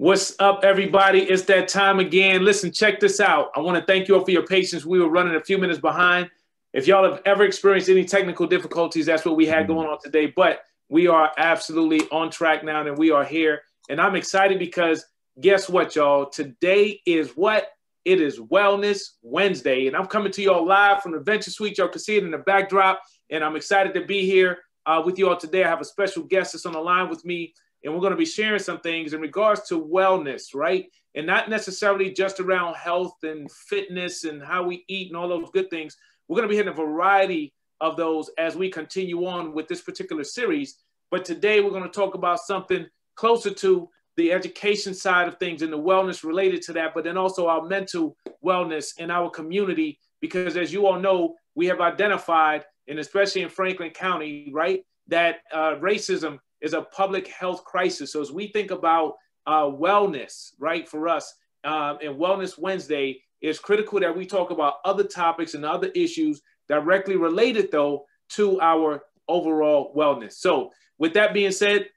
What's up, everybody? It's that time again. Listen, check this out. I want to thank you all for your patience. We were running a few minutes behind. If y'all have ever experienced any technical difficulties, that's what we had mm-hmm. going on today. But we are absolutely on track now and we are here. And I'm excited because guess what, y'all? Today is what? It is Wellness Wednesday. And I'm coming to y'all live from the Venture Suite. Y'all can see it in the backdrop. And I'm excited to be here uh, with you all today. I have a special guest that's on the line with me and we're going to be sharing some things in regards to wellness, right? And not necessarily just around health and fitness and how we eat and all those good things. We're going to be hitting a variety of those as we continue on with this particular series. But today we're going to talk about something closer to the education side of things and the wellness related to that, but then also our mental wellness in our community. Because as you all know, we have identified, and especially in Franklin County, right, that uh, racism is a public health crisis. So as we think about uh, wellness, right, for us, um, and Wellness Wednesday, it's critical that we talk about other topics and other issues directly related, though, to our overall wellness. So with that being said,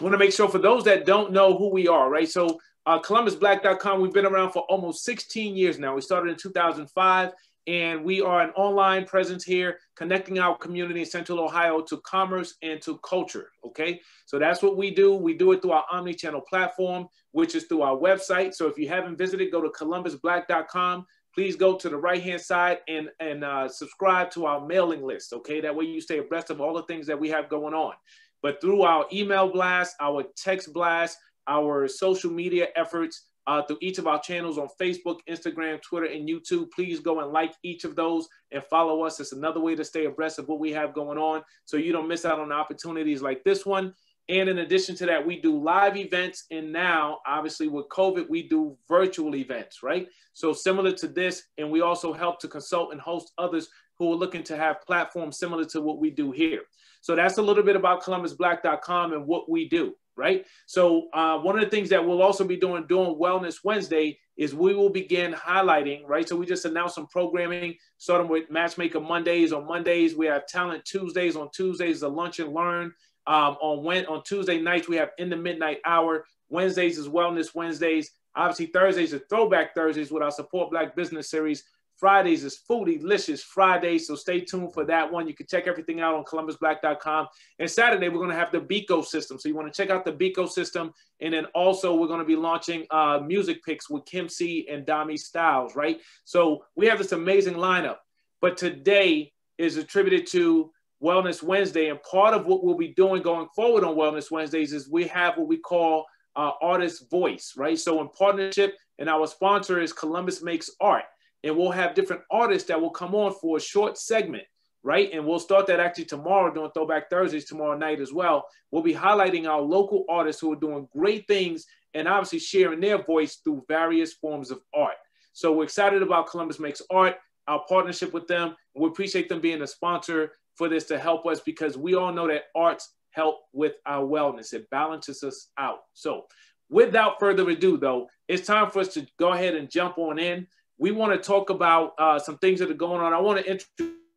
I want to make sure for those that don't know who we are, right? So uh, ColumbusBlack.com, we've been around for almost 16 years now. We started in 2005 and we are an online presence here connecting our community in central ohio to commerce and to culture okay? So that's what we do. We do it through our omni-channel platform which is through our website. So if you haven't visited go to columbusblack.com please go to the right hand side and and uh, subscribe to our mailing list okay? That way you stay abreast of all the things that we have going on. But through our email blast our text blast our social media efforts uh, through each of our channels on Facebook, Instagram, Twitter, and YouTube. Please go and like each of those and follow us. It's another way to stay abreast of what we have going on so you don't miss out on opportunities like this one. And in addition to that, we do live events. And now, obviously, with COVID, we do virtual events, right? So, similar to this, and we also help to consult and host others who are looking to have platforms similar to what we do here. So, that's a little bit about ColumbusBlack.com and what we do right? So uh, one of the things that we'll also be doing during Wellness Wednesday is we will begin highlighting, right? So we just announced some programming, starting with Matchmaker Mondays. On Mondays, we have Talent Tuesdays. On Tuesdays, the Lunch and Learn. Um, on when on Tuesday nights, we have In the Midnight Hour. Wednesdays is Wellness Wednesdays. Obviously, Thursdays are Throwback Thursdays with our Support Black Business Series. Fridays is Foodie-licious Friday. so stay tuned for that one. You can check everything out on columbusblack.com. And Saturday, we're going to have the Beco system. So you want to check out the Beco system. And then also, we're going to be launching uh, music picks with Kim C and Dami Styles, right? So we have this amazing lineup. But today is attributed to Wellness Wednesday. And part of what we'll be doing going forward on Wellness Wednesdays is we have what we call uh, Artist Voice, right? So in partnership, and our sponsor is Columbus Makes Art and we'll have different artists that will come on for a short segment, right? And we'll start that actually tomorrow doing Throwback Thursdays tomorrow night as well. We'll be highlighting our local artists who are doing great things and obviously sharing their voice through various forms of art. So we're excited about Columbus Makes Art, our partnership with them. We appreciate them being a sponsor for this to help us because we all know that arts help with our wellness. It balances us out. So without further ado, though, it's time for us to go ahead and jump on in we want to talk about uh, some things that are going on. I want to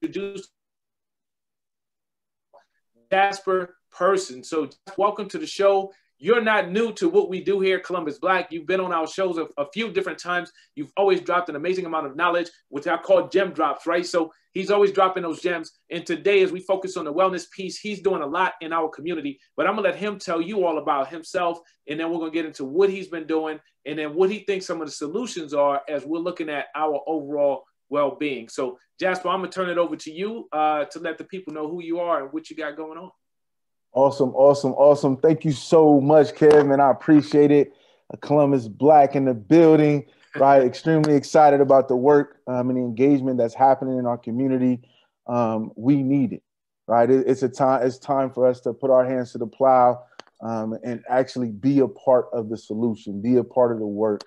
introduce Jasper Person. So, welcome to the show. You're not new to what we do here Columbus Black. You've been on our shows a, a, few different times. You've always dropped an amazing amount of knowledge, which I call gem drops, right? So he's always dropping those gems. And today, as we focus on the wellness piece, he's doing a lot in our community. But I'm gonna let him tell you all about himself, and then we're gonna get into what he's been doing, and then what he thinks some of the solutions are as we're looking at our overall well-being. So Jasper, I'm gonna turn it over to you uh, to let the people know who you are and what you got going on. Awesome, awesome, awesome. Thank you so much, Kevin. I appreciate it. Columbus Black in the building, right? Extremely excited about the work um, and the engagement that's happening in our community. Um, we need it, right? It, it's a time. It's time for us to put our hands to the plow um, and actually be a part of the solution, be a part of the work.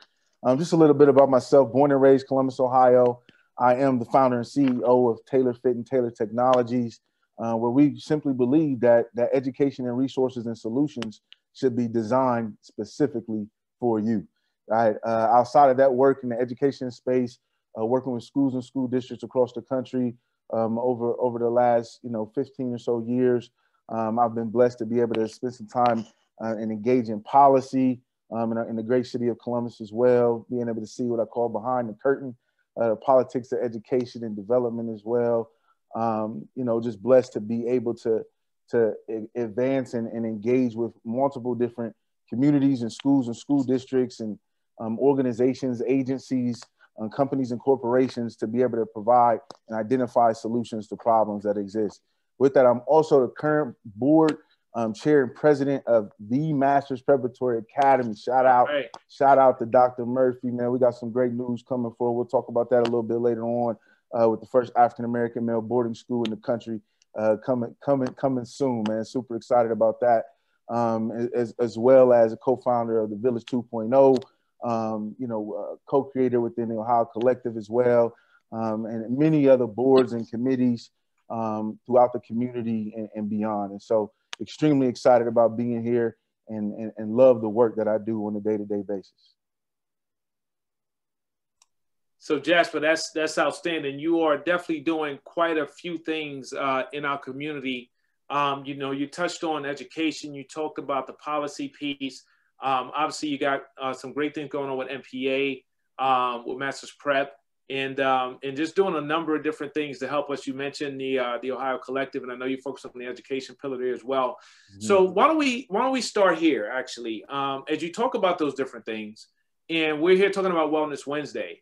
Um, just a little bit about myself. Born and raised Columbus, Ohio. I am the founder and CEO of Tailored Fit and Tailored Technologies uh, where we simply believe that that education and resources and solutions should be designed specifically for you. Right. Uh, outside of that work in the education space, uh, working with schools and school districts across the country um, over over the last you know 15 or so years, um, I've been blessed to be able to spend some time uh, and engage in policy, um, in, in, the great city of Columbus as well, being able to see what I call behind the curtain, uh, politics of education and development as well. Um, you know, just blessed to be able to to advance and, and, engage with multiple different communities and schools and school districts and um, organizations, agencies, um, companies and corporations to be able to provide and identify solutions to problems that exist. With that, I'm also the current board um, chair and president of the Masters Preparatory Academy. Shout out, right. shout out to Dr. Murphy, man. We got some great news coming forward. We'll talk about that a little bit later on uh, with the first African American male boarding school in the country uh, coming, coming, coming soon, man. Super excited about that. Um, as, as well as a co-founder of the Village 2.0, um, you know, uh, co-creator within the Ohio Collective as well, um, and many other boards and committees um, throughout the community and, and beyond. And so extremely excited about being here and, and, and love the work that I do on a day-to-day basis. So Jasper, that's that's outstanding. You are definitely doing quite a few things uh, in our community. Um, you know, you touched on education. You talked about the policy piece. Um, obviously, you got uh, some great things going on with MPA, um, with Masters Prep and um, and just doing a number of different things to help us. You mentioned the uh, the Ohio Collective, and I know you focus on the education pillar there as well. Mm-hmm. So why don't we why don't we start here actually? Um, as you talk about those different things, and we're here talking about Wellness Wednesday.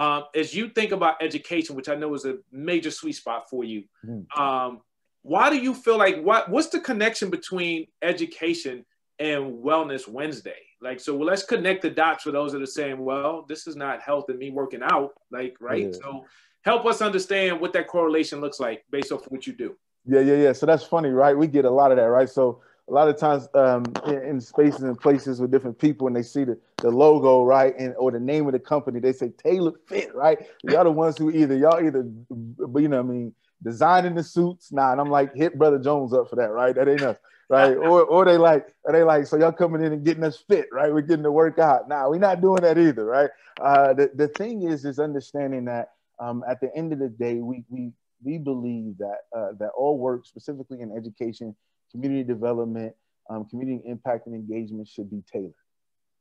Um, as you think about education, which I know is a major sweet spot for you, mm-hmm. um, why do you feel like what what's the connection between education and Wellness Wednesday? Like, so well, let's connect the dots for those that are saying, well, this is not health and me working out. Like, right. Yeah. So help us understand what that correlation looks like based off of what you do. Yeah, yeah, yeah. So that's funny, right? We get a lot of that, right? So a lot of times um, in, in, spaces and places with different people, and they see the, the logo, right, and or the name of the company, they say Tailored Fit, right? Y'all the ones who either y'all either, you know, I mean, designing the suits, nah, and I'm like, hit Brother Jones up for that, right? That ain't us right? or or they like, are they like, so y'all coming in and getting us fit, right? We're getting to work out. Now nah, we're not doing that either, right? Uh, the, the thing is, is understanding that um, at the end of the day, we we we believe that uh, that all work, specifically in education, community development, um, community impact and engagement, should be tailored,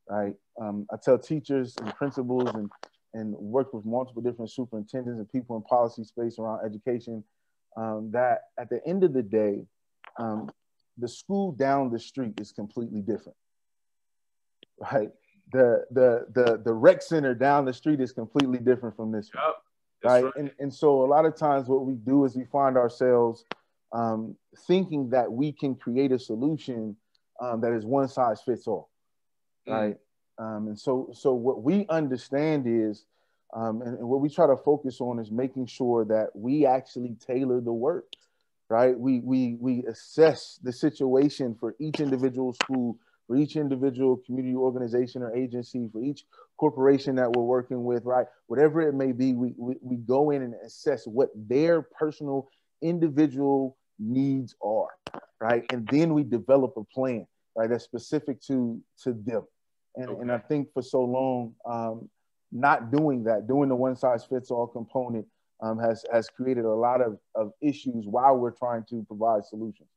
right? Um, I tell teachers and principals and and work with multiple different superintendents and people in policy space around education um, that at the end of the day, um, the school down the street is completely different right the the the the rec center down the street is completely different from this yep, right? right? And, and so a lot of times what we do is we find ourselves um, thinking that we can create a solution um, that is one size fits all mm. right um, and so so what we understand is um, and, and what we try to focus on is making sure that we actually tailor the work right? We we we assess the situation for each individual school, for each individual community organization or agency, for each corporation that we're working with, right? Whatever it may be, we we, we go in and assess what their personal individual needs are, right? And then we develop a plan, right? That's specific to to them. And, okay. and I think for so long, um, not doing that, doing the one size fits all component um, has has created a lot of, of issues while we're trying to provide solutions.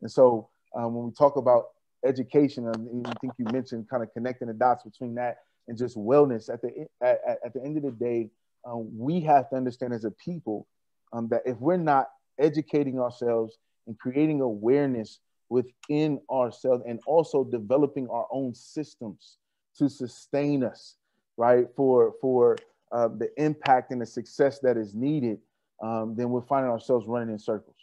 And so um, when we talk about education, I think you mentioned kind of connecting the dots between that and just wellness. At the at, at the end of the day, um, we have to understand as a people um, that if we're not educating ourselves and creating awareness within ourselves and also developing our own systems to sustain us, right? For for uh, the impact and the success that is needed, um, then we're finding ourselves running in circles,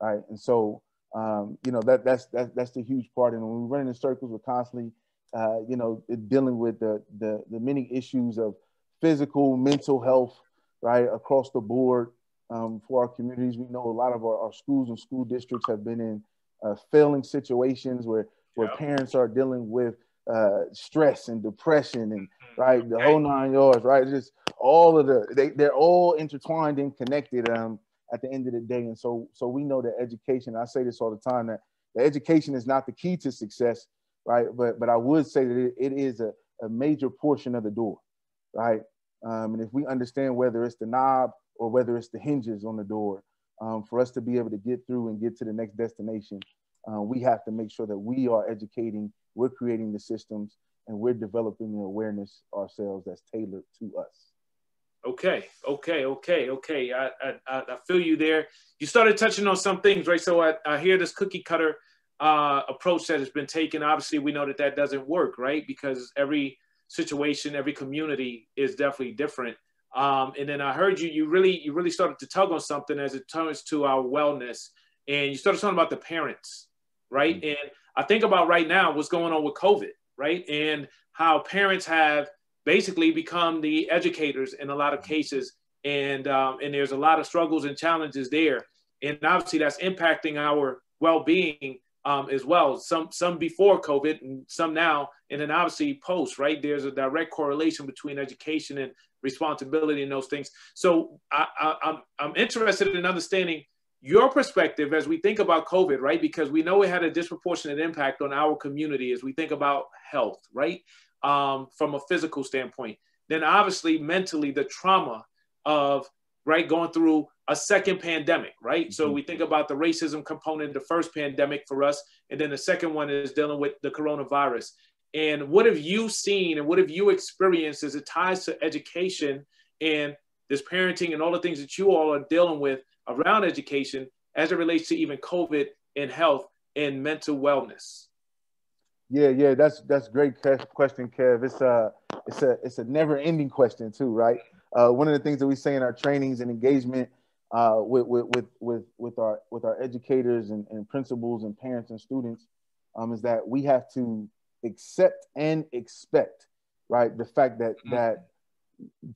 right? And so, um, you know, that that's that, that's the huge part. And when we're running in circles, we're constantly, uh, you know, dealing with the, the the many issues of physical, mental health, right, across the board um, for our communities. We know a lot of our, our schools and school districts have been in uh, failing situations where where yeah. parents are dealing with uh, stress and depression and mm-hmm. right the whole nine yards, right? Just all of the they they're all intertwined and connected. Um, at the end of the day, and so so we know that education. I say this all the time that the education is not the key to success, right? But but I would say that it, it is a, a major portion of the door, right? Um, and if we understand whether it's the knob or whether it's the hinges on the door, um, for us to be able to get through and get to the next destination, uh, we have to make sure that we are educating, we're creating the systems, and we're developing the awareness ourselves that's tailored to us. Okay, okay, okay, okay. I, I, I feel you there. You started touching on some things, right? So I, I hear this cookie cutter uh, approach that has been taken. Obviously, we know that that doesn't work, right? Because every situation, every community is definitely different. Um, and then I heard you, you really, you really started to tug on something as it turns to our wellness, and you started talking about the parents, right? Mm-hmm. And I think about right now what's going on with COVID, right? And how parents have basically become the educators in a lot of cases, and um, and there's a lot of struggles and challenges there, and obviously that's impacting our well-being um, as well. Some some before COVID and some now, and then obviously post. Right, there's a direct correlation between education and responsibility and those things. So I, I, I'm I'm interested in understanding your perspective as we think about COVID, right? Because we know it had a disproportionate impact on our community as we think about health, right? um, from a physical standpoint. Then obviously mentally the trauma of right going through a second pandemic, right? Mm-hmm. So we think about the racism component, the first pandemic for us, and then the second one is dealing with the coronavirus. And what have you seen and what have you experienced as it ties to education and this parenting and all the things that you all are dealing with around education as it relates to even COVID and health and mental wellness? Yeah, yeah, that's that's great question, Kev. It's a it's a it's a never ending question too, right? Uh, one of the things that we say in our trainings and engagement uh, with, with with with our with our educators and, and principals and parents and students um, is that we have to accept and expect, right? The fact that mm-hmm. that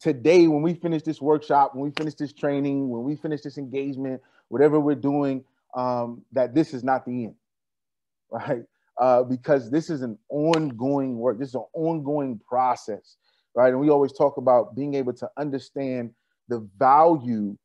today when we finish this workshop, when we finish this training, when we finish this engagement, whatever we're doing, um, that this is not the end, right? uh, because this is an ongoing work. This is an ongoing process, right? And we always talk about being able to understand the value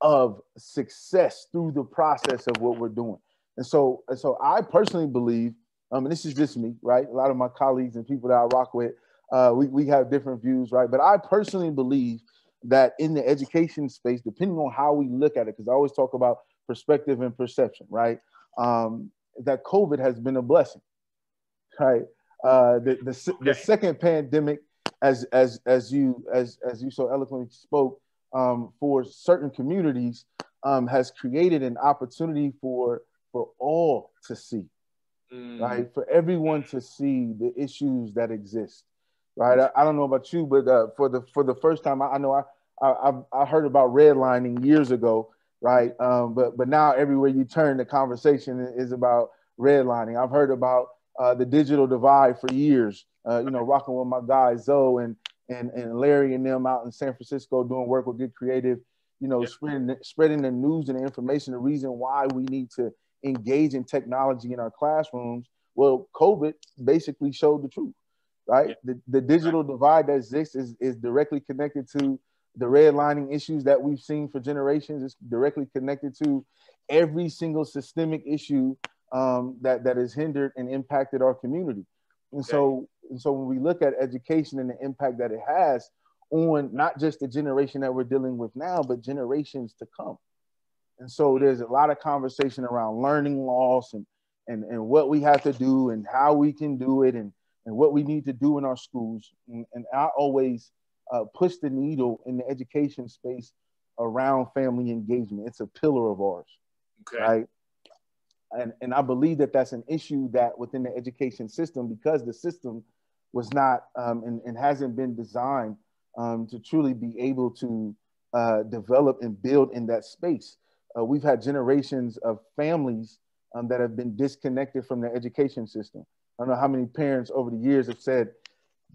of success through the process of what we're doing. And so, and so I personally believe, um, and this is just me, right? A lot of my colleagues and people that I rock with, uh, we, we have different views, right? But I personally believe that in the education space, depending on how we look at it, because I always talk about perspective and perception, right? Um, that COVID has been a blessing, right? Uh, the, the, okay. the second pandemic, as as as you as as you so eloquently spoke, um, for certain communities, um, has created an opportunity for for all to see, mm. right? For everyone to see the issues that exist, right? I, I don't know about you, but uh, for the for the first time, I, I know I, I I heard about redlining years ago, right? Um, but but now everywhere you turn, the conversation is about redlining. I've heard about uh, the digital divide for years. Uh, you know, rocking with my guys Zoe and and and Larry and them out in San Francisco doing work with Get Creative. You know, yeah. spreading spreading the news and the information. The reason why we need to engage in technology in our classrooms. Well, COVID basically showed the truth, right? Yeah. The, the digital divide that exists is, is directly connected to the redlining issues that we've seen for generations is directly connected to every single systemic issue um, that that has hindered and impacted our community. And okay. so, and so when we look at education and the impact that it has on not just the generation that we're dealing with now, but generations to come. And so there's a lot of conversation around learning loss and and, and what we have to do and how we can do it and, and what we need to do in our schools. And, and I always uh, push the needle in the education space around family engagement. It's a pillar of ours, okay. right? And, and I believe that that's an issue that within the education system, because the system was not um, and, and hasn't been designed um, to truly be able to uh, develop and build in that space. Uh, we've had generations of families um, that have been disconnected from the education system. I don't know how many parents over the years have said,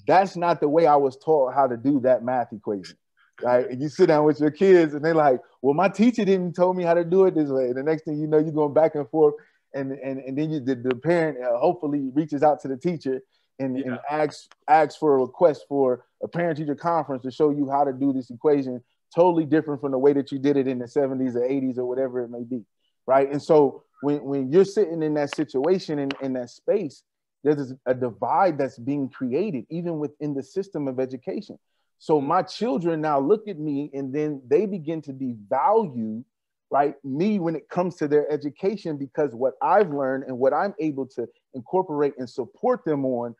that's not the way I was taught how to do that math equation. Right. And you sit down with your kids and they're like, well, my teacher didn't tell me how to do it this way. And the next thing you know, you're going back and forth. And, and, and then you, the, the parent uh, hopefully reaches out to the teacher and, yeah. and asks, asks for a request for a parent teacher conference to show you how to do this equation totally different from the way that you did it in the 70s or 80s or whatever it may be. Right. And so when, when you're sitting in that situation in, in that space, there's a divide that's being created even within the system of education. So mm-hmm. my children now look at me and then they begin to devalue, right, me when it comes to their education because what I've learned and what I'm able to incorporate and support them on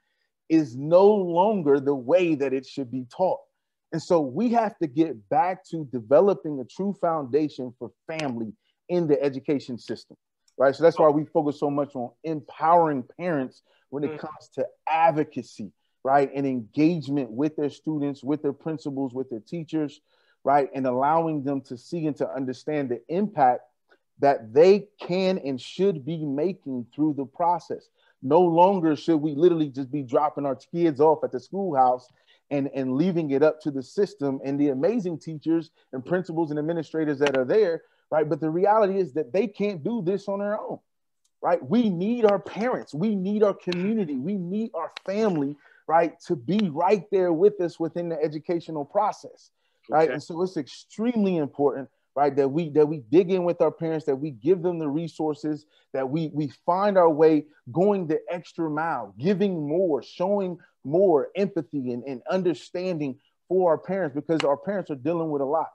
is no longer the way that it should be taught. And so we have to get back to developing a true foundation for family in the education system, right? So that's why we focus so much on empowering parents when it mm. comes to advocacy, right? And engagement with their students, with their principals, with their teachers, right? And allowing them to see and to understand the impact that they can and should be making through the process. No longer should we literally just be dropping our kids off at the schoolhouse and, and leaving it up to the system and the amazing teachers and principals and administrators that are there, right? But the reality is that they can't do this on their own, right? We need our parents, we need our community, we need our family, right, to be right there with us within the educational process, right? Okay. And so it's extremely important right? That we that we dig in with our parents that we give them the resources that we we find our way going the extra mile giving more showing more empathy and, and understanding for our parents because our parents are dealing with a lot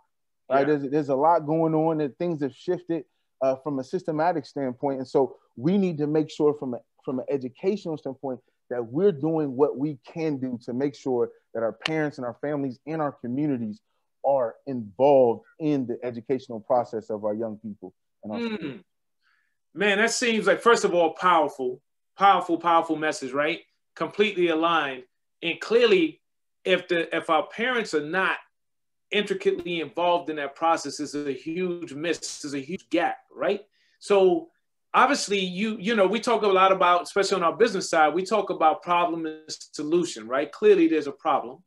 right? Yeah. there's, there's a lot going on and things have shifted uh, from a systematic standpoint. And so we need to make sure from a from an educational standpoint that we're doing what we can do to make sure that our parents and our families and our communities are involved in the educational process of our young people. Mm. Man, that seems like first of all powerful, powerful, powerful message, right? Completely aligned, and clearly, if the if our parents are not intricately involved in that process, is a huge miss, is a huge gap, right? So obviously you you know we talk a lot about especially on our business side we talk about problem and solution right clearly there's a problem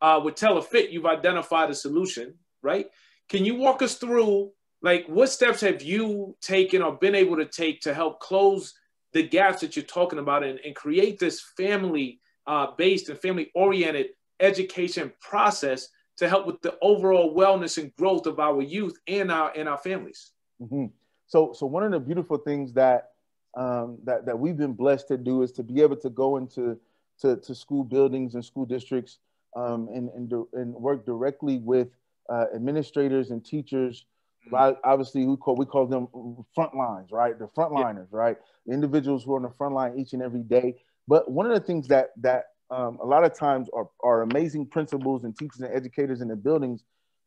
uh, with Tailored Fit, you've identified a solution, right? Can you walk us through like what steps have you taken or been able to take to help close the gaps that you're talking about and, and create this family uh, based and family oriented education process to help with the overall wellness and growth of our youth and our and our families? Mm-hmm. So, so one of the beautiful things that um, that that we've been blessed to do is to be able to go into to, to school buildings and school districts um, and, and, and work directly with uh, administrators and teachers. Mm-hmm. Right? Obviously, we call we call them front lines, right? The frontliners, yeah. right? The individuals who are on the front line each and every day. But one of the things that that um, a lot of times are, are amazing principals and teachers and educators in the buildings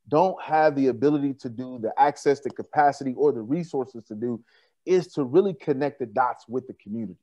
don't have the ability to do the access, the capacity, or the resources to do is to really connect the dots with the community,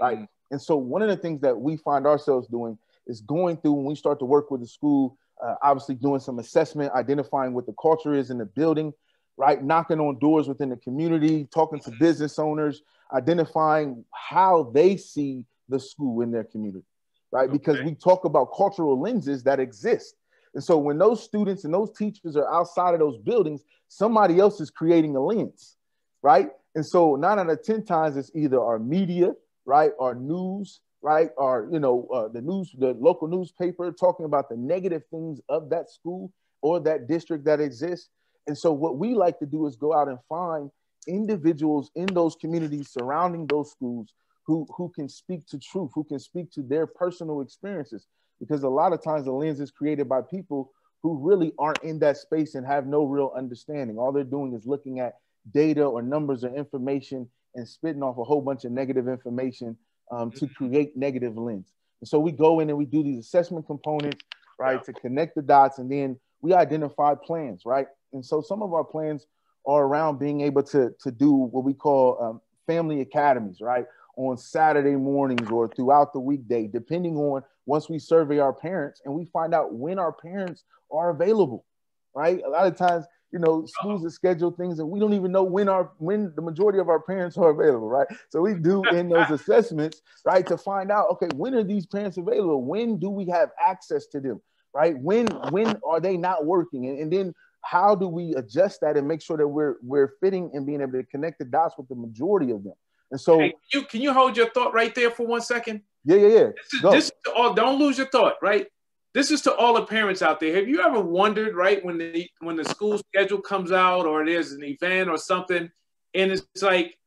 right? Mm-hmm. And so one of the things that we find ourselves doing is going through when we start to work with the school, uh, obviously doing some assessment, identifying what the culture is in the building, right? Knocking on doors within the community, talking to business owners, identifying how they see the school in their community, right? Okay. Because we talk about cultural lenses that exist. And so when those students and those teachers are outside of those buildings, somebody else is creating a lens, right? And so nine out of 10 times it's either our media, right? Our news, right? Or you know, uh, the news, the local newspaper talking about the negative things of that school or that district that exists. And so, what we like to do is go out and find individuals in those communities surrounding those schools who who can speak to truth, who can speak to their personal experiences. Because a lot of times the lens is created by people who really aren't in that space and have no real understanding. All they're doing is looking at data or numbers or information and spitting off a whole bunch of negative information um, to mm-hmm. create negative lens. And so we go in and we do these assessment components, right, to connect the dots, and then we identify plans, right? And so some of our plans are around being able to, to do what we call um, family academies, right? On Saturday mornings or throughout the weekday, depending on once we survey our parents and we find out when our parents are available, right? A lot of times you know, schools that schedule things and we don't even know when our when the majority of our parents are available, right? So we do in those assessments, right, to find out, okay, when are these parents available? When do we have access to them? Right? When when are they not working? And, and then how do we adjust that and make sure that we're we're fitting and being able to connect the dots with the majority of them? And so hey, you can you hold your thought right there for one second? Yeah, yeah, yeah. This is, this is all, don't lose your thought, right? This is to all the parents out there. Have you ever wondered, right, when the when the school schedule comes out or there's an event or something, and it's like,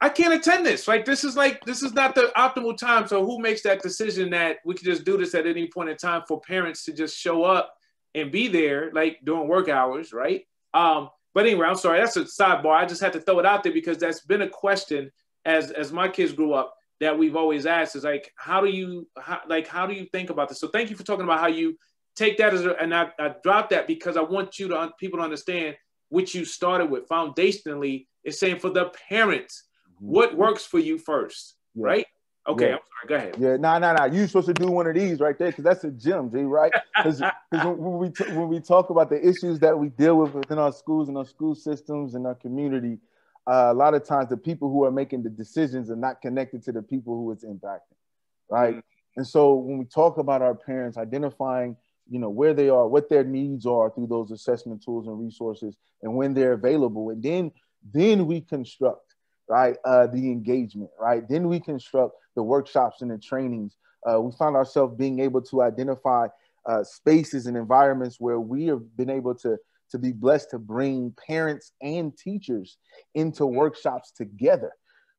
I can't attend this. Like this is like this is not the optimal time. So who makes that decision that we can just do this at any point in time for parents to just show up and be there, like during work hours, right? Um, but anyway, I'm sorry, that's a sidebar. I just had to throw it out there because that's been a question as as my kids grew up. That we've always asked is like, how do you, how, like, how do you think about this? So thank you for talking about how you take that as a, and I, I dropped that because I want you to, people to understand which you started with foundationally is saying for the parents, mm-hmm. what works for you first, yeah. right? Okay, yeah. I'm sorry. Go ahead. Yeah, no, no, no. You're supposed to do one of these right there because that's a gem, G. Right? Because when we t- when we talk about the issues that we deal with within our schools and our school systems and our community, uh, a lot of times the people who are making the decisions are not connected to the people who it's impacting, right? Mm-hmm. And so when we talk about our parents identifying, you know, where they are, what their needs are through those assessment tools and resources, and when they're available, and then then we construct right uh, the engagement, right? Then we construct the workshops and the trainings. Uh, we find ourselves being able to identify uh, spaces and environments where we have been able to to be blessed to bring parents and teachers into workshops together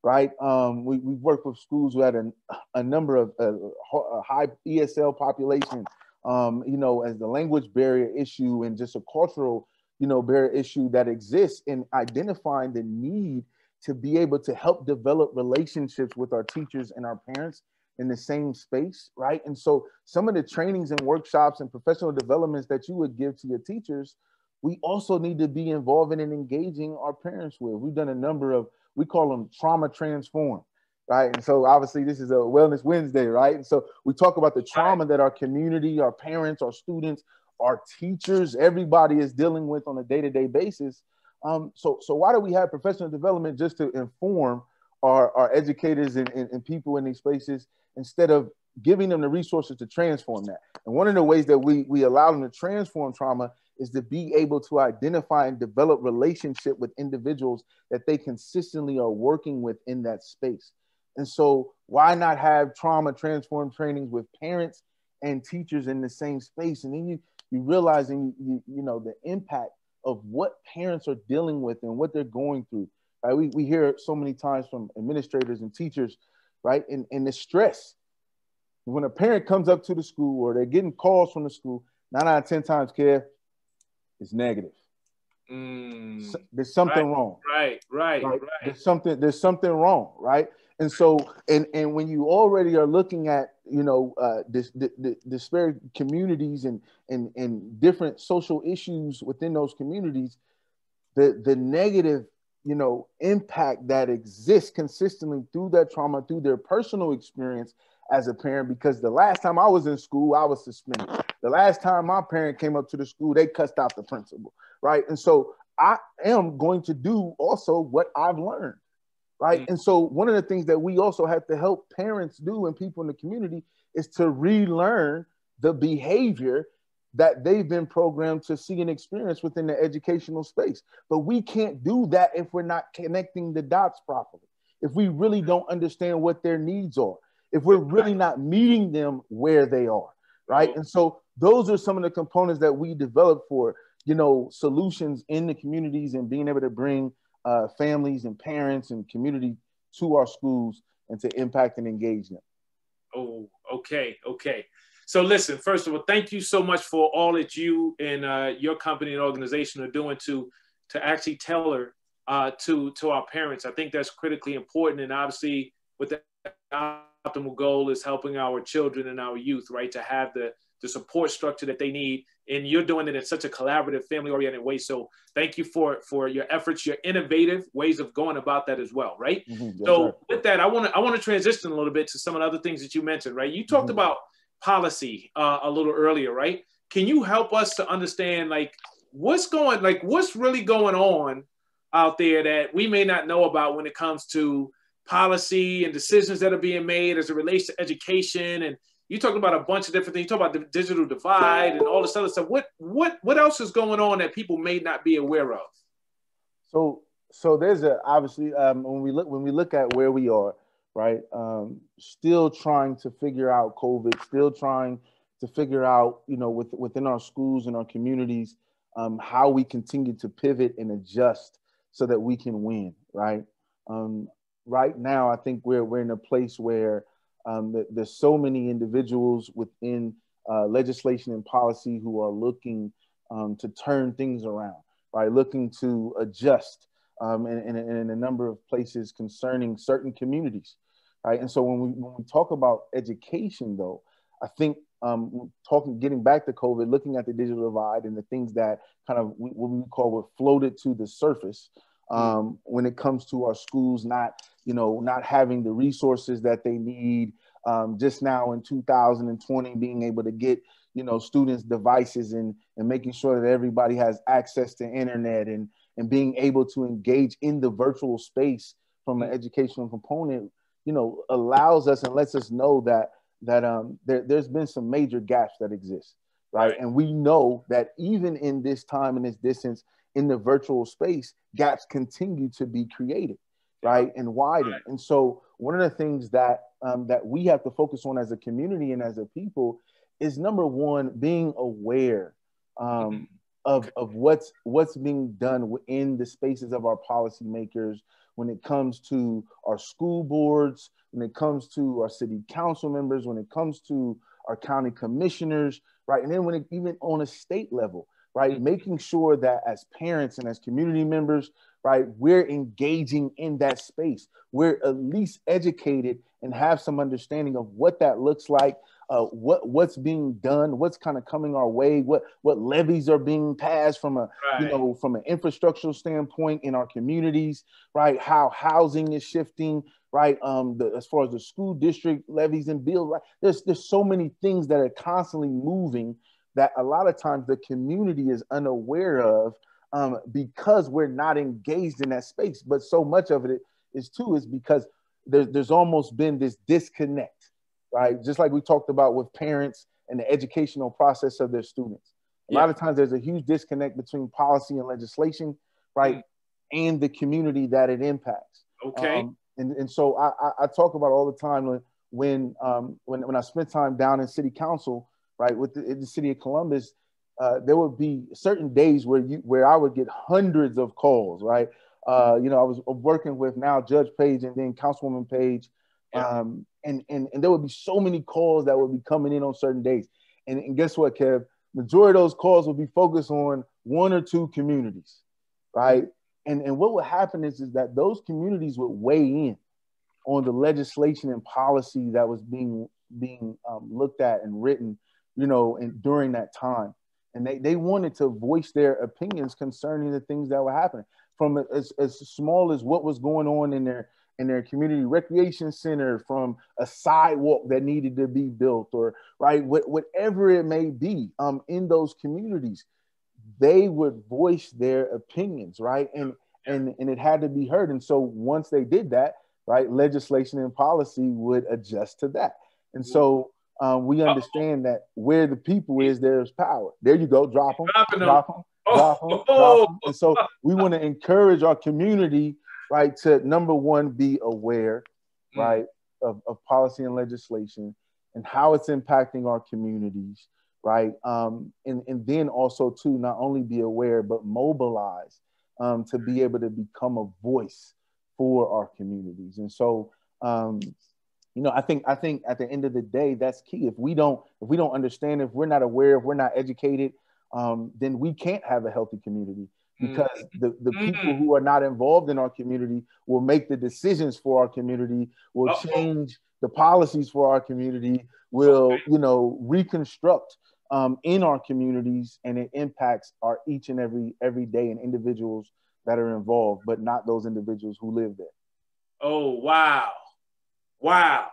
right? Um, we, we've worked with schools who had a, a number of uh, a high ESL population, um, you know, as the language barrier issue and just a cultural, you know, barrier issue that exists in identifying the need to be able to help develop relationships with our teachers and our parents in the same space, right? And so some of the trainings and workshops and professional developments that you would give to your teachers we also need to be involving and engaging our parents with. We've done a number of, we call them trauma transform, right? And so obviously this is a Wellness Wednesday, right? And so we talk about the trauma that our community, our parents, our students, our teachers, everybody is dealing with on a day-to-day basis. Um, so, so why do we have professional development just to inform our, our educators and, and, and people in these spaces instead of giving them the resources to transform that? And one of the ways that we, we allow them to transform trauma is to be able to identify and develop relationship with individuals that they consistently are working with in that space. And so why not have trauma transform trainings with parents and teachers in the same space? And then you you realizing you, you know the impact of what parents are dealing with and what they're going through. Right? We, we hear so many times from administrators and teachers, right? And, and the stress. When a parent comes up to the school or they're getting calls from the school, nine out of 10 times, care, is negative. Mm, so, there's something right, wrong. Right, right, right, right. There's something. There's something wrong, right? And so, and and when you already are looking at, you know, uh, this the, the disparate communities and and and different social issues within those communities, the the negative, you know, impact that exists consistently through that trauma, through their personal experience as a parent. Because the last time I was in school, I was suspended. The last time my parent came up to the school, they cussed out the principal, right? And so I am going to do also what I've learned, right? Mm-hmm. And so one of the things that we also have to help parents do and people in the community is to relearn the behavior that they've been programmed to see and experience within the educational space. But we can't do that if we're not connecting the dots properly. If we really don't understand what their needs are, if we're really not meeting them where they are, right? And so those are some of the components that we develop for you know solutions in the communities and being able to bring uh, families and parents and community to our schools and to impact and engage them. Oh okay okay. So listen first of all thank you so much for all that you and uh, your company and organization are doing to to actually tailor uh, to to our parents. I think that's critically important and obviously with the optimal goal is helping our children and our youth right to have the the support structure that they need. And you're doing it in such a collaborative, family-oriented way. So thank you for for your efforts, your innovative ways of going about that as well, right? Mm-hmm, so right. with that, I want to I want to transition a little bit to some of the other things that you mentioned, right? You talked mm-hmm. about policy uh, a little earlier, right? Can you help us to understand like what's going like what's really going on out there that we may not know about when it comes to policy and decisions that are being made as it relates to education and you talked about a bunch of different things. You talk about the digital divide and all this other stuff. What what what else is going on that people may not be aware of? So so there's a obviously um, when we look when we look at where we are, right? Um, still trying to figure out COVID, still trying to figure out you know with, within our schools and our communities um, how we continue to pivot and adjust so that we can win, right? Um, right now, I think we're we're in a place where um, there's so many individuals within uh, legislation and policy who are looking um, to turn things around, right? Looking to adjust um, in, in, in, a number of places concerning certain communities, right? And so when we when we talk about education, though, I think um, talking, getting back to COVID, looking at the digital divide and the things that kind of we, what we call what floated to the surface um, when it comes to our schools not, you know, not having the resources that they need. Um, just now in 2020, being able to get, you know, students devices and and making sure that everybody has access to internet and and being able to engage in the virtual space from an educational component, you know, allows us and lets us know that that um, there, there's been some major gaps that exist, right? right? And we know that even in this time and this distance in the virtual space, gaps continue to be created, right, and widen. Right. And so one of the things that um, that we have to focus on as a community and as a people is number one, being aware um, mm-hmm. of, of what's what's being done within the spaces of our policymakers when it comes to our school boards, when it comes to our city council members, when it comes to our county commissioners, right? And then when it, even on a state level, right? Making sure that as parents and as community members, right, we're engaging in that space. We're at least educated and have some understanding of what that looks like, uh, what what's being done, what's kind of coming our way, what what levies are being passed from a right. you know from an infrastructural standpoint in our communities, right? How housing is shifting, right? Um, the, as far as the school district levies and bills, right? There's there's so many things that are constantly moving that a lot of times the community is unaware of um, because we're not engaged in that space. But so much of it is too is because there's there's almost been this disconnect right? Just like we talked about with parents and the educational process of their students. A yeah. lot of times there's a huge disconnect between policy and legislation, right? Mm. And the community that it impacts. Okay. Um, and, and so I, I, talk about all the time when when um, when, when I spent time down in city council, right, with the, the city of Columbus, uh, there would be certain days where you where I would get hundreds of calls, right? Uh, you know, I was working with now Judge Page and then Councilwoman Page, um, and, and and there would be so many calls that would be coming in on certain days. And, and guess what, Kev? Majority of those calls will be focused on one or two communities, right? And and what would happen is, is that those communities would weigh in on the legislation and policy that was being being um, looked at and written, you know, and during that time. And they, they wanted to voice their opinions concerning the things that were happening. From as, as small as what was going on in their in their community recreation center from a sidewalk that needed to be built or right whatever it may be um, in those communities they would voice their opinions right? And and and it had to be heard. And so once they did that right legislation and policy would adjust to that. And so um, we understand that where the people is there's power there you go drop them drop them, drop them, drop them, drop them. and so we want to encourage our community right? To number one, be aware, mm. right, of, of policy and legislation and how it's impacting our communities, right? Um, and, and then also to not only be aware, but mobilize um, to be able to become a voice for our communities. And so, um, you know, I think I think at the end of the day, that's key. If we don't if we don't understand, if we're not aware, if we're not educated, um, then we can't have a healthy community because mm. the, the people mm. who are not involved in our community will make the decisions for our community, will change the policies for our community, will, okay. you know, reconstruct um, in our communities and it impacts our each and every every day and individuals that are involved, but not those individuals who live there. Oh wow. Wow.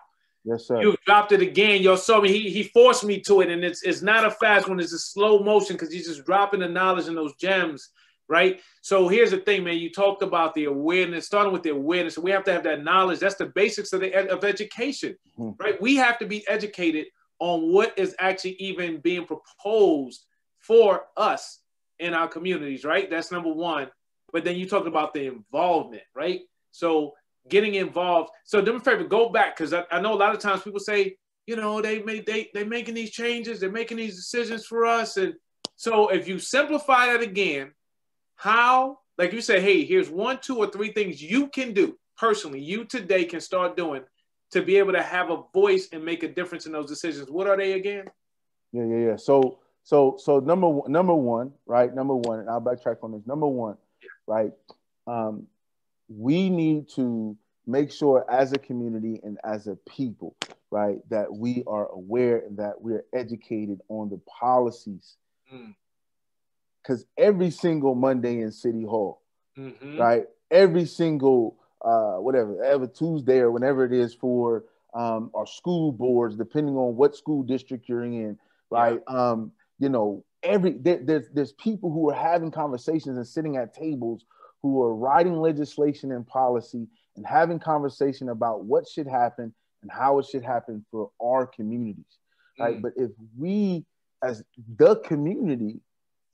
Yes, sir. You dropped it again. Yo, so he he forced me to it, and it's it's not a fast one. It's a slow motion because he's just dropping the knowledge and those gems right? So here's the thing, man. You talked about the awareness, starting with the awareness. We have to have that knowledge. That's the basics of the of education, mm-hmm. right? We have to be educated on what is actually even being proposed for us in our communities, right? That's number one. But then you talked about the involvement, right? So getting involved. So do me a favor, go back because I, I know a lot of times people say, you know, they made they they making these changes, they're making these decisions for us, and so if you simplify that again, how, like you say, hey, here's one, two, or three things you can do personally, you today can start doing to be able to have a voice and make a difference in those decisions. What are they again? Yeah, yeah, yeah. So, so, so number one, number one, right? Number one, and I'll backtrack on this. Number one, yeah. right? Um, we need to make sure as a community and as a people, right, that we are aware and that we're educated on the policies. Because mm. every single Monday in City Hall, mm-hmm. right, every single uh, whatever, every Tuesday or whenever it is for um, our school boards, depending on what school district you're in, right? Yeah. Um, you know, every there, there's there's people who are having conversations and sitting at tables who are writing legislation and policy and having conversation about what should happen and how it should happen for our communities right mm. but if we as the community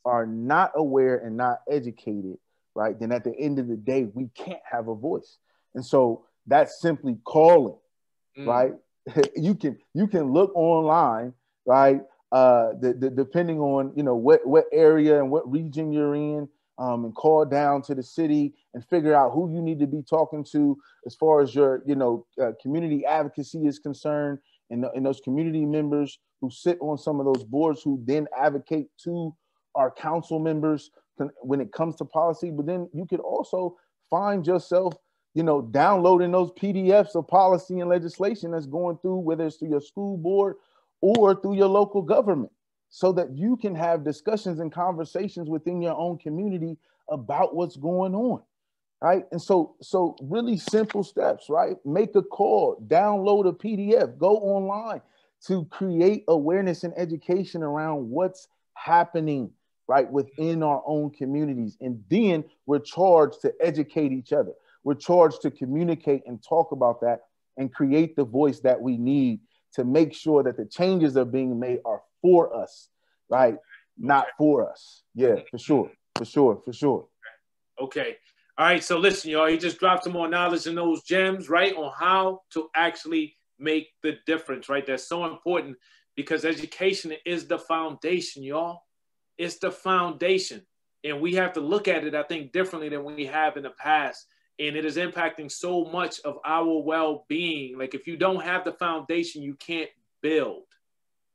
are not aware and not educated right then at the end of the day we can't have a voice and so that's simply calling mm. right you can you can look online right uh the, the, depending on you know what what area and what region you're in um, and call down to the city and figure out who you need to be talking to as far as your you know uh, community advocacy is concerned and, and those community members who sit on some of those boards who then advocate to our council members when it comes to policy. But then you could also find yourself you know downloading those pdfs of policy and legislation that's going through whether it's through your school board or through your local government so that you can have discussions and conversations within your own community about what's going on right? And so so really simple steps right? Make a call download a pdf go online to create awareness and education around what's happening right within our own communities. And then we're charged to educate each other. We're charged to communicate and talk about that and create the voice that we need to make sure that the changes are being made are for us, right? Not for us. Yeah, for sure, for sure, for sure. Okay. All right. So listen, y'all, he just dropped some more knowledge in those gems, right? On how to actually make the difference, right? That's so important because education is the foundation, y'all. It's the foundation. And we have to look at it, I think, differently than we have in the past. And it is impacting so much of our well being. Like, if you don't have the foundation, you can't build.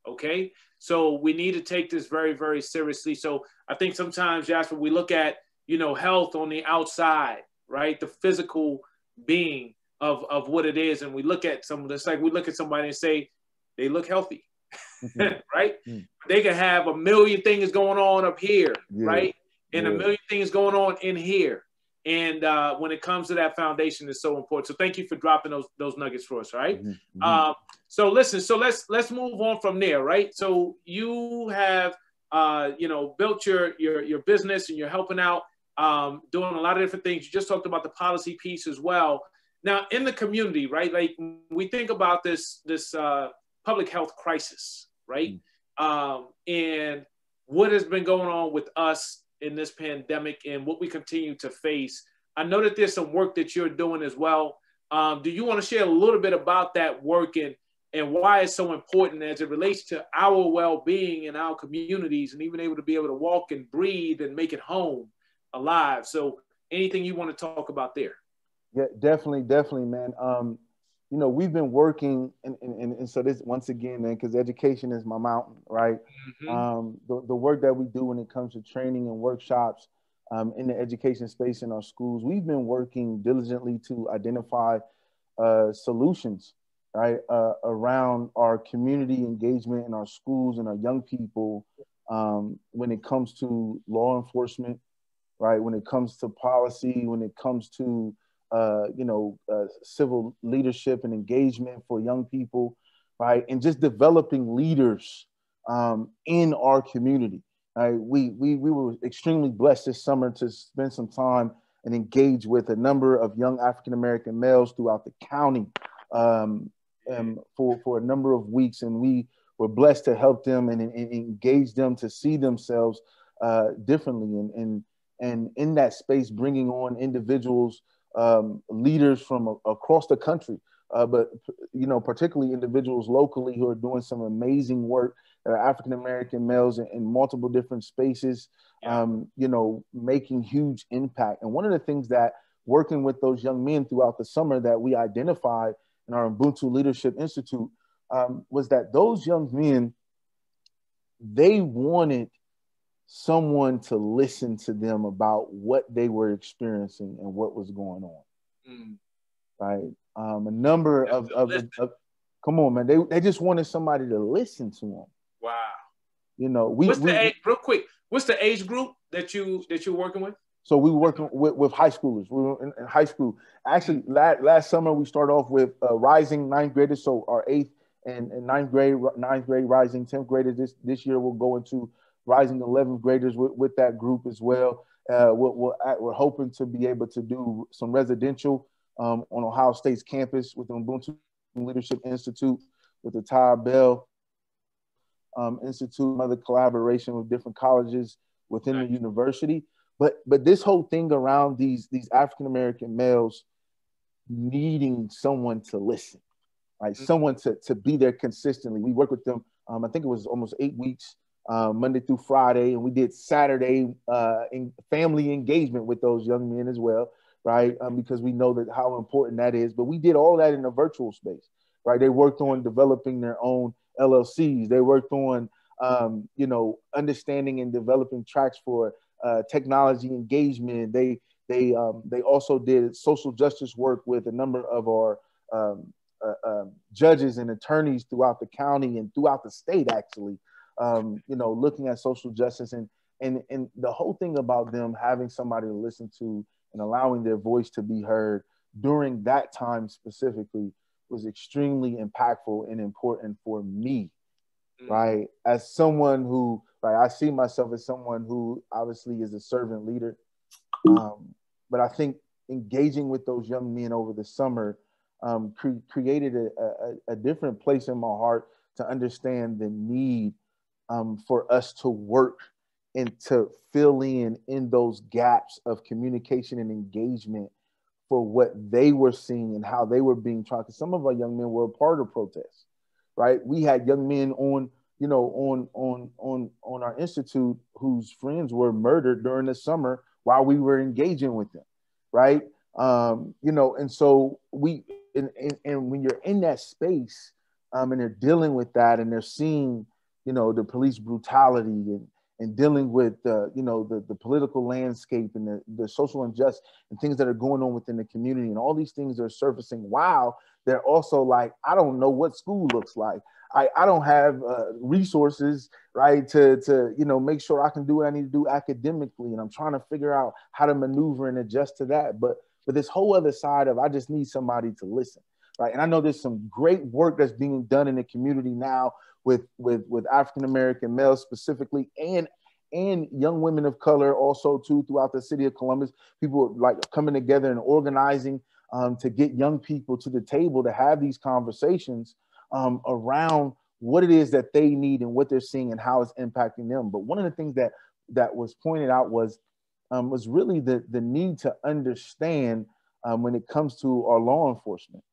Okay. So we need to take this very, very seriously. So I think sometimes, Jasper, we look at, you know, health on the outside, right? The physical being of, of what it is. And we look at some of this, like we look at somebody and say, they look healthy, mm-hmm. right? Mm-hmm. They can have a million things going on up here, yeah. right? And yeah. a million things going on in here. And uh, when it comes to that foundation, is so important. So thank you for dropping those those nuggets for us. Right. Mm-hmm. mm-hmm. Uh, so listen. So let's let's move on from there. Right. So you have uh, you know built your your your business and you're helping out, um, doing a lot of different things. You just talked about the policy piece as well. Now in the community, right? Like we think about this this uh, public health crisis, right? Mm-hmm. Um, and what has been going on with us in this pandemic and what we continue to face. I know that there's some work that you're doing as well. Um, do you want to share a little bit about that work and, and why it's so important as it relates to our well-being and our communities and even able to be able to walk and breathe and make it home alive? So anything you want to talk about there? Yeah, definitely, definitely, man. Um, you know, we've been working, and, and, and so this once again, man, because education is my mountain, right? Mm-hmm. Um, the, the work that we do when it comes to training and workshops um, in the education space in our schools, we've been working diligently to identify uh, solutions, right, uh, around our community engagement in our schools and our young people um, when it comes to law enforcement, right? When it comes to policy, when it comes to uh, you know, uh, civil leadership and engagement for young people, right? And just developing leaders um, in our community. Right? We, we, we were extremely blessed this summer to spend some time and engage with a number of young African American males throughout the county um, um, for, for a number of weeks. And we were blessed to help them and, and engage them to see themselves uh, differently. And, and, and in that space, bringing on individuals um, leaders from a, across the country, uh, but you know, particularly individuals locally who are doing some amazing work that are African American males in, in, multiple different spaces, yeah. um, you know, making huge impact. And one of the things that working with those young men throughout the summer that we identified in our Ubuntu Leadership Institute um, was that those young men, they wanted someone to listen to them about what they were experiencing and what was going on. Mm. right? Um, a number of, of, of, come on, man, they, they just wanted somebody to listen to them. Wow. You know, we, what's we, the age, real quick, what's the age group that you that you're working with? So we were working with, with high schoolers. We were in, in high school. Actually, last, last summer we started off with uh, rising ninth graders. So our eighth and, and ninth grade, ninth grade rising, tenth graders. This this year we'll go into rising eleventh graders with, with that group as well. Uh, we're, we're, we're hoping to be able to do some residential um, on Ohio State's campus with the Ubuntu Leadership Institute, with the Ty Bell um, Institute, another collaboration with different colleges within the university. But but this whole thing around these these African American males needing someone to listen, right? Mm-hmm. Someone to to be there consistently. We work with them. Um, I think it was almost eight weeks, uh, Monday through Friday, and we did Saturday uh, in family engagement with those young men as well, right? Um, because we know that how important that is. But we did all that in a virtual space, right? They worked on developing their own LLCs. They worked on um, you know understanding and developing tracks for uh, technology engagement. They they um, they also did social justice work with a number of our um, uh, uh, judges and attorneys throughout the county and throughout the state. Actually, um, you know, looking at social justice and and and the whole thing about them having somebody to listen to and allowing their voice to be heard during that time specifically was extremely impactful and important for me, mm-hmm. right? As someone who Right, I see myself as someone who obviously is a servant leader, um, but I think engaging with those young men over the summer um, cre- created a, a, a, different place in my heart to understand the need um, for us to work and to fill in in those gaps of communication and engagement for what they were seeing and how they were being tried. Some of our young men were a part of protests, right? We had young men on you know, on on on on our institute whose friends were murdered during the summer while we were engaging with them, right? Um, you know, and so we and, and, and when you're in that space, um, and they're dealing with that, and they're seeing, you know, the police brutality and and dealing with the you know the, the political landscape and the, the social injustice and things that are going on within the community and all these things are surfacing while they're also like i don't know what school looks like I, I don't have uh, resources, right, to, to, you know, make sure I can do what I need to do academically. And I'm trying to figure out how to maneuver and adjust to that. But, but this whole other side of, I just need somebody to listen, right? And I know there's some great work that's being done in the community now with, with, with African-American males specifically and and young women of color also too throughout the city of Columbus. People like coming together and organizing um, to get young people to the table to have these conversations um, around what it is that they need and what they're seeing and how it's impacting them. But one of the things that that was pointed out was um, was really the the need to understand um, when it comes to our law enforcement.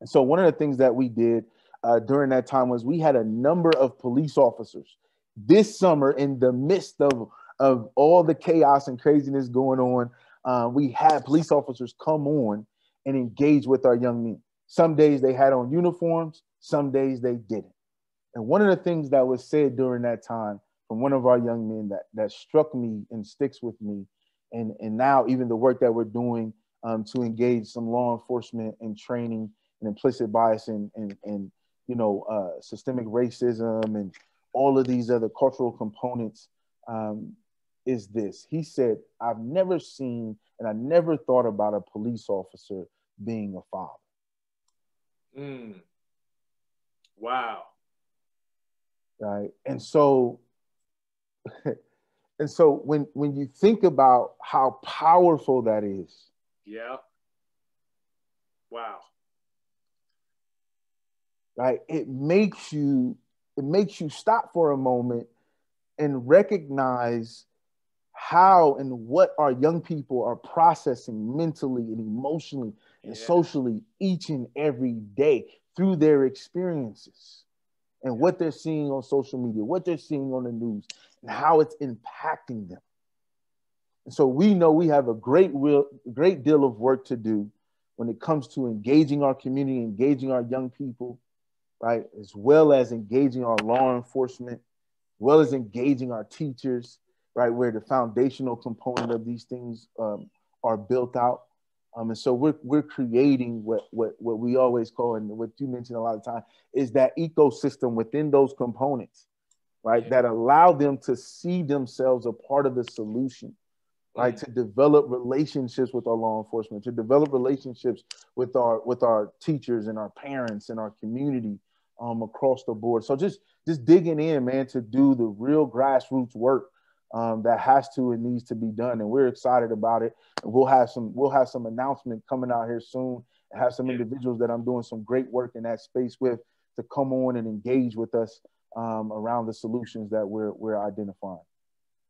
And so one of the things that we did uh, during that time was we had a number of police officers this summer in the midst of of all the chaos and craziness going on. Uh, we had police officers come on and engage with our young men. Some days they had on uniforms, some days they didn't. And one of the things that was said during that time from one of our young men that, that struck me and sticks with me, and, and now even the work that we're doing um, to engage some law enforcement and training and implicit bias and, and, and you know, uh, systemic racism and all of these other cultural components um, is this. He said, I've never seen and I never thought about a police officer being a father. Mm. Wow. Right. And so and so when when you think about how powerful that is. Yeah. Wow. Right? It makes you it makes you stop for a moment and recognize how and what our young people are processing mentally and emotionally and yeah. socially each and every day through their experiences and what they're seeing on social media, what they're seeing on the news, and how it's impacting them. And so we know we have a great real great deal of work to do when it comes to engaging our community, engaging our young people, right, as well as engaging our law enforcement, as well as engaging our teachers, right, where the foundational component of these things um, are built out. Um, and so we're we're creating what what what we always call and what you mentioned a lot of time is that ecosystem within those components, right? That allow them to see themselves a part of the solution, right? To develop relationships with our law enforcement, to develop relationships with our with our teachers and our parents and our community um, across the board. So just just digging in, man, to do the real grassroots work um, that has to and needs to be done, and we're excited about it. And we'll have some we'll have some announcement coming out here soon. And have some individuals that I'm doing some great work in that space with to come on and engage with us um, around the solutions that we're we're identifying.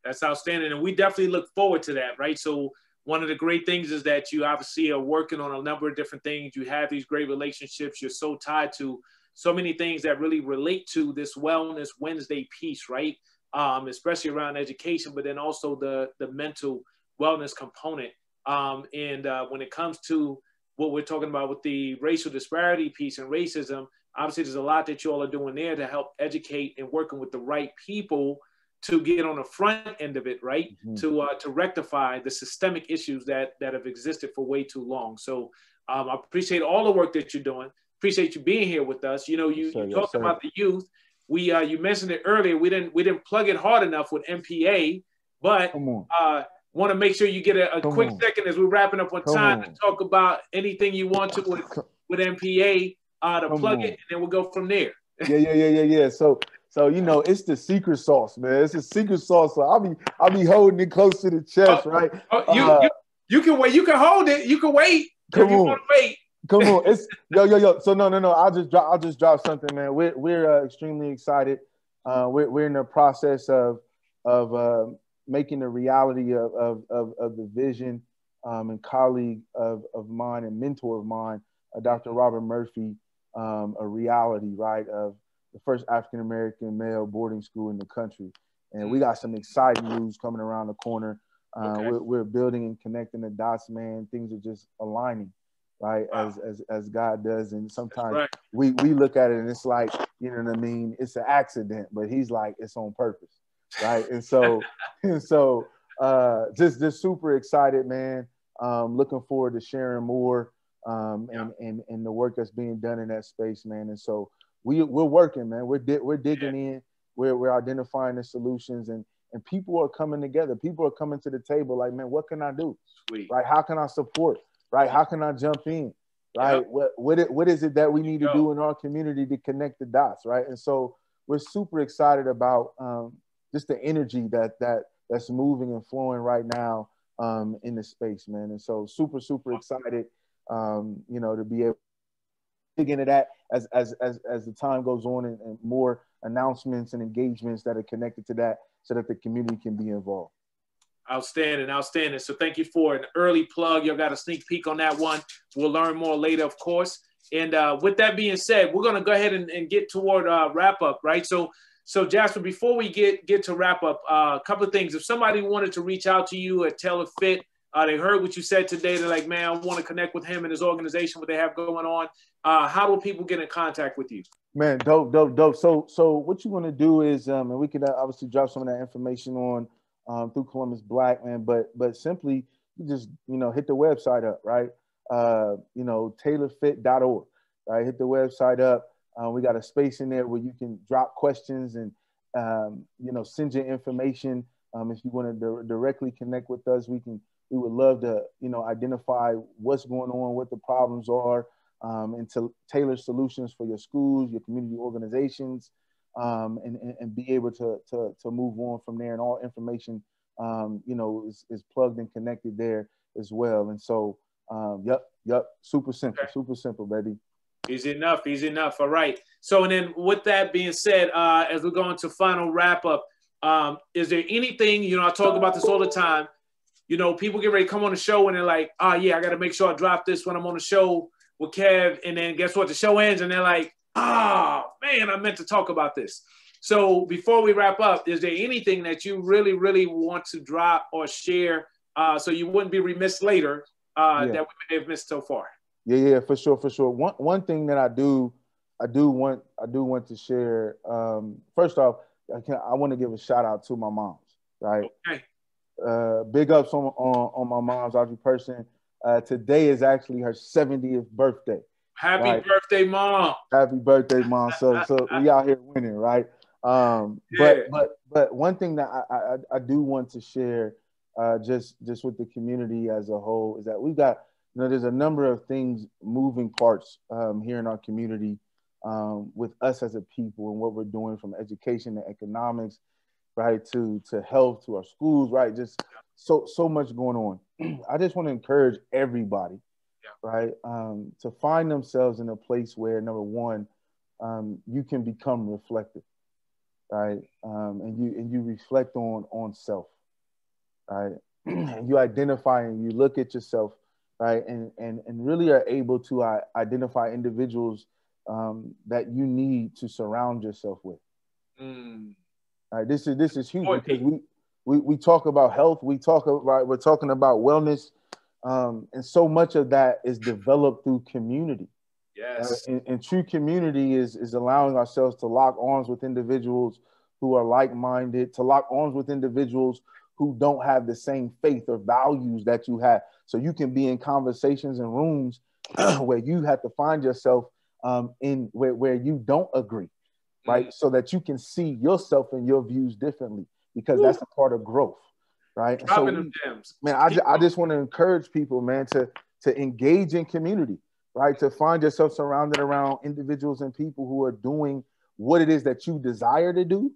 That's outstanding, and we definitely look forward to that. Right, so. One of the great things is that you obviously are working on a number of different things. You have these great relationships. You're so tied to so many things that really relate to this Wellness Wednesday piece, right? um, especially around education, but then also the the mental wellness component. Um, and uh, when it comes to what we're talking about with the racial disparity piece and racism, obviously there's a lot that you all are doing there to help educate and working with the right people to get on the front end of it, right? Mm-hmm. To uh, to rectify the systemic issues that that have existed for way too long. So um, I appreciate all the work that you're doing. Appreciate you being here with us. You know, you, you talked about the youth we uh, you mentioned it earlier. We didn't we didn't plug it hard enough with MPA, but uh, want to make sure you get a, a quick on. second as we're wrapping up on Come time on. to talk about anything you want to with, with MPA uh, to Come plug on. it, and then we'll go from there. yeah, yeah, yeah, yeah, yeah. So so you know, it's the secret sauce, man. It's the secret sauce. So I'll be I'll be holding it close to the chest, oh, right? Oh, you, uh, you, you can wait. You can hold it. You can wait. Come on. wait. Come on, it's yo yo yo. So no no no. I'll just drop. I'll just drop something, man. We're we're uh, extremely excited. Uh, we're we're in the process of of uh, making the reality of of of, of the vision um, and colleague of of mine and mentor of mine, uh, Dr. Robert Murphy, um, a reality right of the first African American male boarding school in the country. And we got some exciting news coming around the corner. Uh, okay. we're, we're building and connecting the dots, man. Things are just aligning right? Wow. As, as as God does. And sometimes right. we we look at it and it's like, you know what I mean? It's an accident, but he's like, it's on purpose. Right. And so and so uh just just super excited, man. Um, looking forward to sharing more um and, and and the work that's being done in that space, man. And so we we're working, man. We're di- we're digging yeah. in. We're we're identifying the solutions and and people are coming together. People are coming to the table like, man, what can I do? Sweet. Right? How can I support? Right? How can I jump in? Right? Yep. What what it, what is it that we need to do in our community to connect the dots, right? And so we're super excited about um, just the energy that that that's moving and flowing right now um, in the space, man. And so super super excited, um, you know, to be able to dig into that as as as as the time goes on and, and more announcements and engagements that are connected to that, so that the community can be involved. Outstanding, outstanding. So thank you for an early plug. Y'all got a sneak peek on that one. We'll learn more later, of course. And uh, with that being said, we're gonna go ahead and, and get toward uh, wrap up, right? So, so Jasper, before we get get to wrap up, uh, a couple of things. If somebody wanted to reach out to you at Tailored Fit, uh, they heard what you said today. They're like, man, I want to connect with him and his organization, what they have going on. Uh, how do people get in contact with you? Man, dope, dope, dope. So, so what you want to do is, um, and we could uh, obviously drop some of that information on um, through Columbus Black, man. But but simply you just you know hit the website up, right? Uh, you know tailorfit.org, right? Hit the website up. Uh, we got a space in there where you can drop questions and um, you know send your information. Um, if you want to di- directly connect with us, we can. We would love to you know identify what's going on, what the problems are, um, and to tailor solutions for your schools, your community organizations um, and, and, be able to, to, to move on from there. And all information, um, you know, is, is plugged and connected there as well. And so, um, yep, yep, super simple, okay. super simple, baby. Easy enough, easy enough. All right. So, and then with that being said, uh, as we go into final wrap up, um, is there anything, you know, I talk about this all the time. You know, people get ready to come on the show and they're like, oh, yeah, I got to make sure I drop this when I'm on the show with Kev. And then guess what? The show ends and they're like, oh, man, I meant to talk about this. So before we wrap up, is there anything that you really, really want to drop or share uh, so you wouldn't be remiss later uh, yeah. that we may have missed so far? Yeah, yeah, for sure, for sure. One one thing that I do, I do want, I do want to share. Um, first off, I, can, I want to give a shout out to my moms, right? Okay. Uh, big ups on on, on my mom's, Audrey Person, Uh, today is actually her 70th birthday. Happy right? birthday, mom! Happy birthday, mom! So, so we out here winning, right? Um, yeah. But, but, but one thing that I, I, I do want to share, uh, just, just with the community as a whole, is that we've got, you know, there's a number of things, moving parts um, here in our community um, with us as a people and what we're doing from education to economics, right, to to health, to our schools, right? Just so so much going on. I just want to encourage everybody, yeah. right, um, to find themselves in a place where number one, um, you can become reflective, right, um, and you and you reflect on on self, right, and you identify and you look at yourself, right, and and and really are able to uh, identify individuals um, that you need to surround yourself with. Mm. Right, this is this is huge because we, we we talk about health, we talk about we're talking about wellness, um, and so much of that is developed through community. Yes, uh, and, and, true community is is allowing ourselves to lock arms with individuals who are like-minded, to lock arms with individuals who don't have the same faith or values that you have. So you can be in conversations and rooms where you have to find yourself um, in where, where you don't agree, right? Mm-hmm. So that you can see yourself and your views differently because Ooh. that's a part of growth, right? so, them gems. man, I, just, I just want to encourage people, man, to to engage in community, right? To find yourself surrounded around individuals and people who are doing what it is that you desire to do,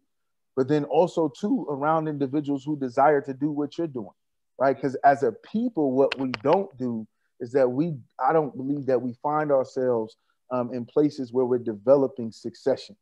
but then also too around individuals who desire to do what you're doing, right? Because as a people, what we don't do is that we, I don't believe that we find ourselves um, in places where we're developing succession,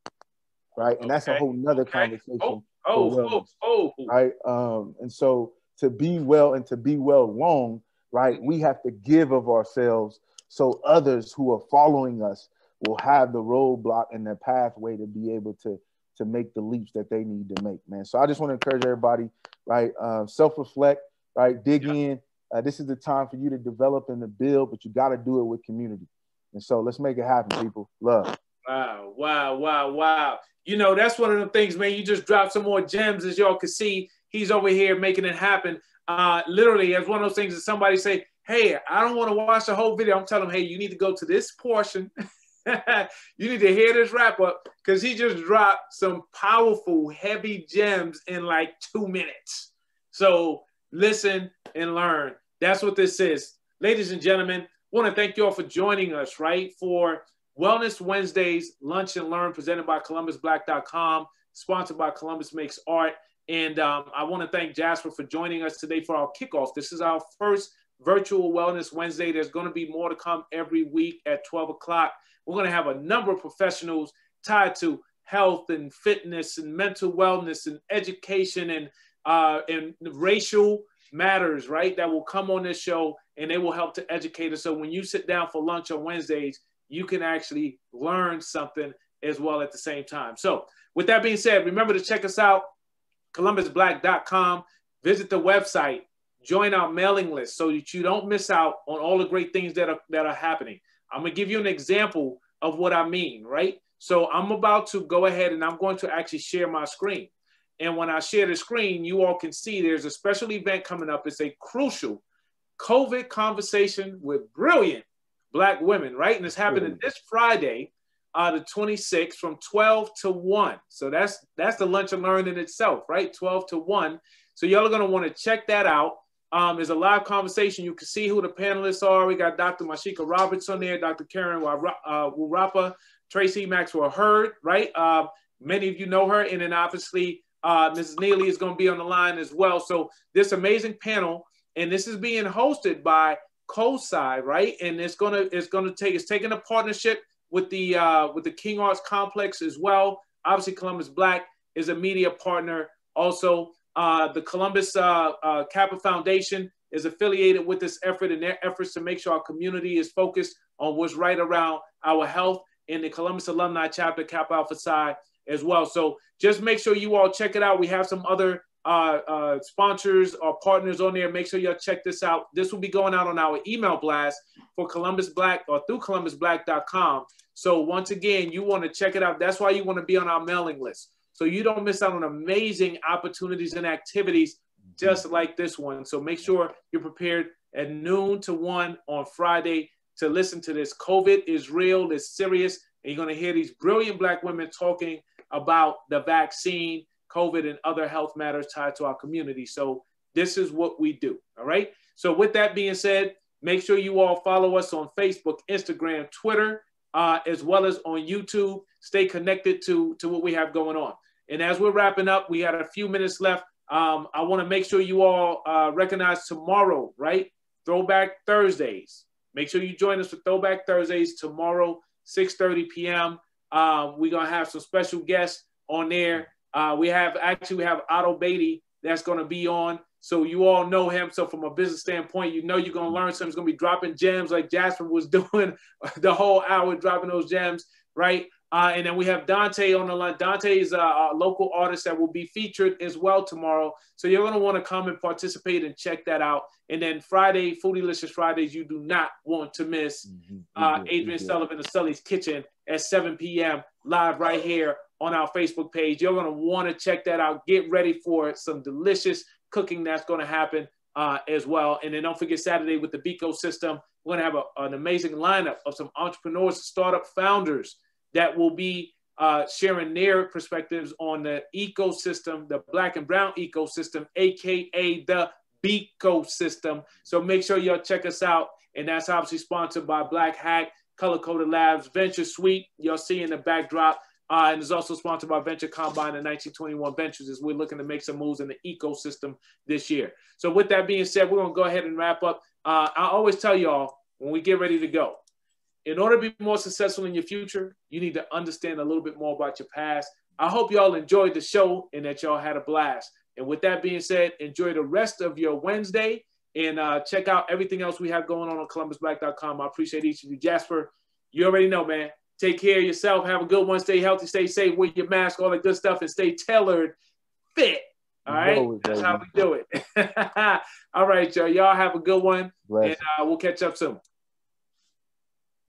right? And okay. that's a whole nother okay. conversation. Oh, oh, oh, oh, right. Um, and so to be well and to be well long, right, we have to give of ourselves so others who are following us will have the roadblock and the pathway to be able to to make the leaps that they need to make, man. So I just want to encourage everybody, right? Um, self-reflect, right? Dig yeah. in. Uh, this is the time for you to develop and to build, but you got to do it with community. And so let's make it happen, people. Love. Wow, wow, wow, wow. You know, that's one of the things, man. You just drop some more gems, as y'all can see. He's over here making it happen. Uh, literally, as one of those things that somebody say, Hey, I don't want to watch the whole video. I'm telling him, hey, you need to go to this portion. you need to hear this wrap up because he just dropped some powerful, heavy gems in like two minutes. So listen and learn. That's what this is. Ladies and gentlemen, want to thank you all for joining us, right? For Wellness Wednesdays, Lunch and Learn, presented by ColumbusBlack.com, sponsored by Columbus Makes Art. And um, I want to thank Jasper for joining us today for our kickoff. This is our first virtual Wellness Wednesday. There's going to be more to come every week at 12 o'clock. We're going to have a number of professionals tied to health and fitness and mental wellness and education and uh, and racial matters, right? That will come on this show and they will help to educate us. So when you sit down for lunch on Wednesdays, you can actually learn something as well at the same time. So with that being said, remember to check us out, columbusblack.com. Visit the website, join our mailing list so that you don't miss out on all the great things that are that are happening. I'm gonna give you an example of what I mean, right? So I'm about to go ahead and I'm going to actually share my screen. And when I share the screen, you all can see there's a special event coming up. It's a crucial COVID conversation with brilliant Black women, right? And it's happening this Friday, uh, the 26th from 12 to 1. So that's that's the lunch and learn in itself, right? 12 to 1. So y'all are going to want to check that out. Um, there's a live conversation. You can see who the panelists are. We got Dr. Mysheika Roberts on there, Dr. Karen Wurapa, uh, Tracy Maxwell Heard, right? Uh, many of you know her. And then obviously uh, Mrs. Neely is going to be on the line as well. So this amazing panel and this is being hosted by COSI, right? And it's gonna it's gonna take it's taking a partnership with the uh, with the King Arts Complex as well. Obviously, Columbus Black is a media partner. Also, uh, the Columbus uh, uh, Kappa Foundation is affiliated with this effort and their efforts to make sure our community is focused on what's right around our health. In the Columbus Alumni Chapter Kappa Alpha Psi as well. So just make sure you all check it out. We have some other uh, uh, sponsors or partners on there, make sure y'all check this out. This will be going out on our email blast for Columbus Black or through columbusblack.com. So once again, you want to check it out. That's why you want to be on our mailing list. So you don't miss out on amazing opportunities and activities just like this one. So make sure you're prepared at noon to 1 on Friday to listen to this. COVID is real, it's serious, and you're going to hear these brilliant black women talking about the vaccine, COVID, and other health matters tied to our community. So, this is what we do. All right. So, with that being said, make sure you all follow us on Facebook, Instagram, Twitter, uh, as well as on YouTube. Stay connected to, to what we have going on. And as we're wrapping up, we had a few minutes left. Um, I want to make sure you all uh, recognize tomorrow, right? Throwback Thursdays. Make sure you join us for Throwback Thursdays tomorrow, 6:30 p.m. Um, we're gonna have some special guests on there. Uh, we have actually we have Otto Beatty that's gonna be on. So you all know him. So from a business standpoint, you know you're gonna learn something. He's gonna be dropping gems like Jasper was doing the whole hour, dropping those gems, right? Uh, and then we have Dante on the line. Dante is a, a, local artist that will be featured as well tomorrow. So you're going to want to come and participate and check that out. And then Friday, Foodylicious Fridays, you do not want to miss mm-hmm. uh, Adrian mm-hmm. Sullivan of Sully's Kitchen at 7 p.m. live right here on our Facebook page. You're going to want to check that out. Get ready for some delicious cooking that's going to happen uh, as well. And then don't forget Saturday with the Beco system. We're going to have a, an amazing lineup of some entrepreneurs, startup founders that will be uh, sharing their perspectives on the ecosystem, the black and brown ecosystem, aka the Beco system. So make sure y'all check us out. And that's obviously sponsored by Black Hack, Color Coded Labs, Venture Suite. You'll see in the backdrop. Uh, and it's also sponsored by Venture Combine and 1921 Ventures as we're looking to make some moves in the ecosystem this year. So with that being said, we're going to go ahead and wrap up. Uh, I always tell y'all when we get ready to go, in order to be more successful in your future, you need to understand a little bit more about your past. I hope y'all enjoyed the show and that y'all had a blast. And with that being said, enjoy the rest of your Wednesday and uh, check out everything else we have going on on columbusblack.com. I appreciate each of you. Jasper, you already know, man. Take care of yourself. Have a good one. Stay healthy, stay safe, wear your mask, all that good stuff, and stay tailored fit. All right. That's how we do it. all right, y'all. Y'all have a good one. Bless. And uh, we'll catch up soon.